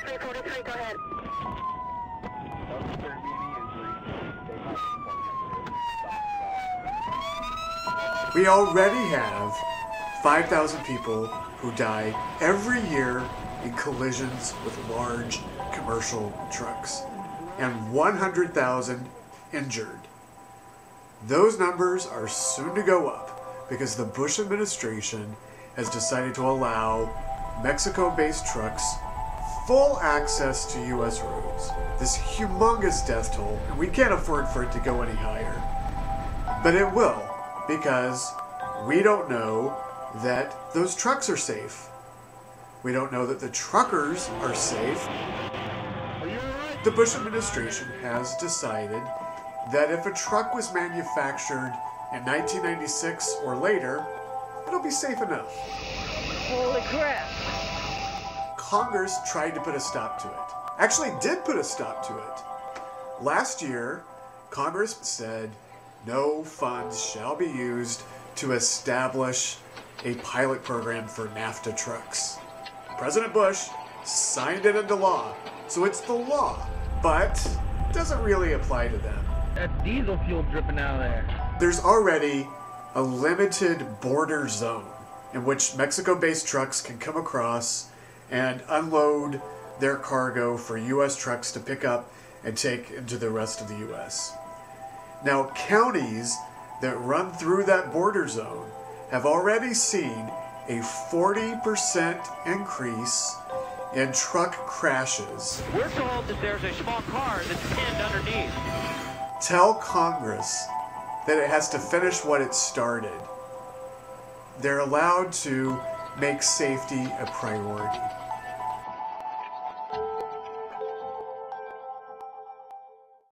343, go ahead. We already have 5,000 people who die every year in collisions with large commercial trucks and 100,000 injured. Those numbers are soon to go up because the Bush administration has decided to allow Mexico based trucks full access to U.S. roads. This humongous death toll, and we can't afford for it to go any higher. But it will, because we don't know that those trucks are safe. We don't know that the truckers are safe. The Bush administration has decided that if a truck was manufactured in 1996 or later, it'll be safe enough. Holy crap! Congress tried to put a stop to it. Actually, did put a stop to it. Last year, Congress said no funds shall be used to establish a pilot program for NAFTA trucks. President Bush signed it into law, so it's the law, but it doesn't really apply to them. That's diesel fuel dripping out of there. There's already a limited border zone in which Mexico based trucks can come across and unload their cargo for U.S. trucks to pick up and take into the rest of the U.S. Now, counties that run through that border zone have already seen a 40% increase in truck crashes. We're told that there's a small car that's pinned underneath. Tell Congress that it has to finish what it started. They're allowed to make safety a priority.